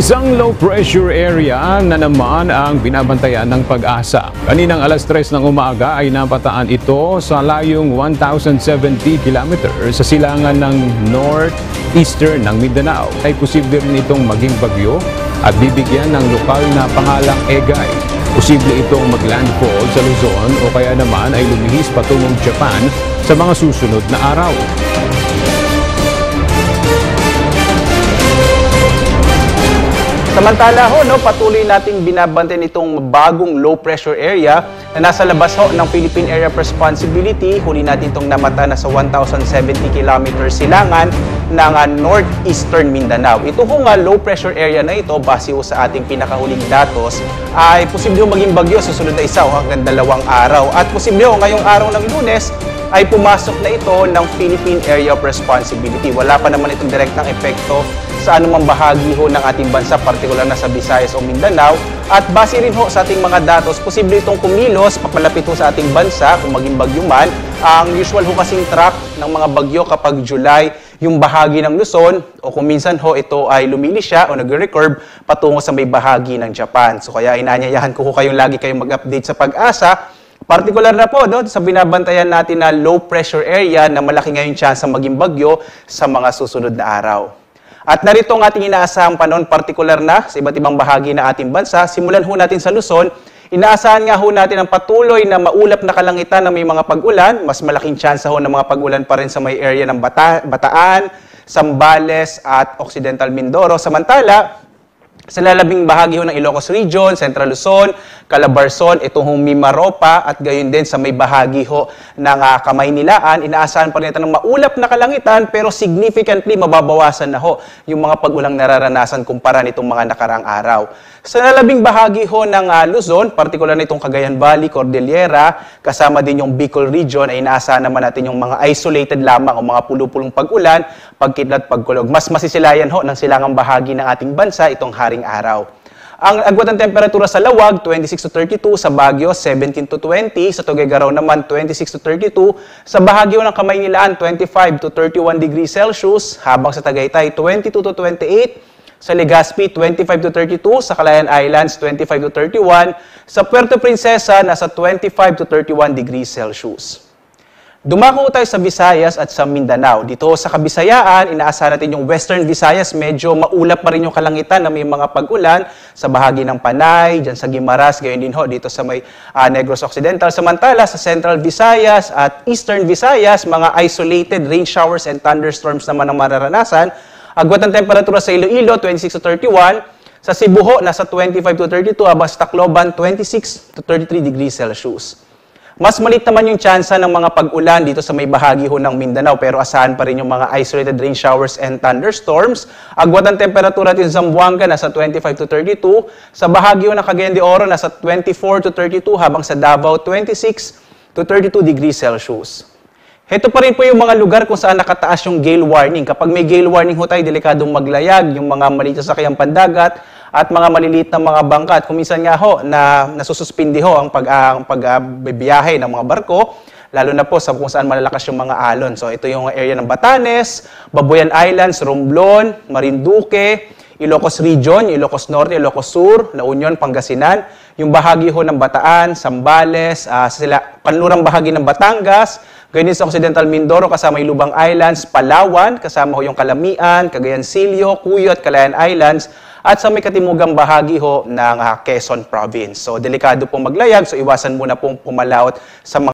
Isang low pressure area na naman ang binabantayan ng pag-asa. Kaninang alas 3 ng umaga ay napataan ito sa layong 1,070 km sa silangan ng northeastern ng Mindanao. Ay posible rin itong maging bagyo at bibigyan ng lokal na pangalang Egay. Posible itong maglandfall sa Luzon o kaya naman ay lumihis patungong Japan sa mga susunod na araw. Samantala ho, no, patuloy nating binabantayan itong bagong low pressure area na nasa labas ho ng Philippine Area of Responsibility. Huli natin itong namata na sa 1,070 km silangan ng uh, northeastern Mindanao. Ito ho nga low pressure area na ito, base ho sa ating pinakahuling datos, ay posible maging bagyo sa sunod na isa o hanggang dalawang araw. At posible ho ngayong araw ng lunes, ay pumasok na ito ng Philippine Area of Responsibility. Wala pa naman itong direktang epekto sa anumang bahagi ho ng ating bansa, partikular na sa Visayas o Mindanao. At base rin ho sa ating mga datos, posible itong kumilos, papalapit ho sa ating bansa, kung maging bagyo man. Ang usual ho kasing track ng mga bagyo kapag July, yung bahagi ng Luzon, o kung minsan ho ito ay lumilis siya o nag-recurve patungo sa may bahagi ng Japan. So kaya inanyayahan ko ho kayong lagi kayong mag-update sa pag-asa Partikular na po no, sa binabantayan natin na low pressure area na malaki ngayon chance maging bagyo sa mga susunod na araw. At narito ang ating inaasahang panahon, partikular na sa iba't ibang bahagi ng ating bansa. Simulan ho natin sa Luzon. Inaasahan nga ho natin ang patuloy na maulap na kalangitan na may mga pag-ulan. Mas malaking chance ho ng mga pag-ulan pa rin sa may area ng Bata Bataan, Sambales at Occidental Mindoro. Samantala, sa lalabing bahagi ho ng Ilocos Region, Central Luzon, Calabarzon, itong Mimaropa at gayon din sa may bahagi ho ng uh, Kamaynilaan. Inaasahan pa rin ng maulap na kalangitan pero significantly mababawasan na ho yung mga pag-ulang nararanasan kumpara nitong mga nakaraang araw. Sa lalabing bahagi ho ng uh, Luzon, partikular na itong Cagayan Valley, Cordillera, kasama din yung Bicol Region, ay inaasahan naman natin yung mga isolated lamang o mga pulupulong pag-ulan, pagkidlat, pagkulog. Mas masisilayan ho ng silangang bahagi ng ating bansa itong haring araw. Ang agwat ng temperatura sa Lawag, 26 to 32. Sa Baguio, 17 to 20. Sa Tuguegarao naman, 26 to 32. Sa Bahagyo ng Kamaynilaan, 25 to 31 degrees Celsius. Habang sa Tagaytay, 22 to 28. Sa Legazpi, 25 to 32. Sa Calayan Islands, 25 to 31. Sa Puerto Princesa, nasa 25 to 31 degrees Celsius. Dumako tayo sa Visayas at sa Mindanao. Dito sa Kabisayaan, inaasahan natin yung Western Visayas, medyo maulap pa rin yung kalangitan na may mga pag-ulan sa bahagi ng Panay, dyan sa Gimaras, gayon din ho dito sa may uh, Negros Occidental. Samantala, sa Central Visayas at Eastern Visayas, mga isolated rain showers and thunderstorms naman ang mararanasan. Agwat ng temperatura sa Iloilo, 26 to 31. Sa Cebu ho, nasa 25 to 32, habang sa Tacloban, 26 to 33 degrees Celsius. Mas malit naman yung tsansa ng mga pag-ulan dito sa may bahagi ho ng Mindanao pero asahan pa rin yung mga isolated rain showers and thunderstorms. Agwat ang temperatura din sa Zamboanga nasa 25 to 32. Sa bahagi ho ng Cagayan de Oro nasa 24 to 32 habang sa Davao 26 to 32 degrees Celsius. Ito pa rin po yung mga lugar kung saan nakataas yung gale warning. Kapag may gale warning ho tayo, delikadong maglayag, yung mga maliit sa sakayang pandagat, at mga maliliit na mga bangka. At kuminsan nga ho, na nasususpindi ho ang pag, uh, pagbibiyahe uh, ng mga barko, lalo na po sa kung saan malalakas yung mga alon. So ito yung area ng Batanes, Babuyan Islands, Romblon, Marinduque, Ilocos Region, Ilocos Norte, Ilocos Sur, La Union, Pangasinan, yung bahagi ho ng Bataan, Sambales, uh, sila, kanlurang bahagi ng Batangas, ganyan sa Occidental Mindoro kasama yung Lubang Islands, Palawan, kasama ho yung Kalamian, Cagayan Silio, Cuyot, Calayan Islands, at sa may katimugang bahagi ho ng uh, Quezon Province. So, delikado pong maglayag, so iwasan muna pong pumalaot sa mga